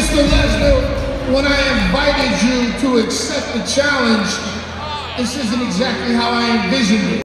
Mr. Lesnar, when I invited you to accept the challenge, this isn't exactly how I envisioned it.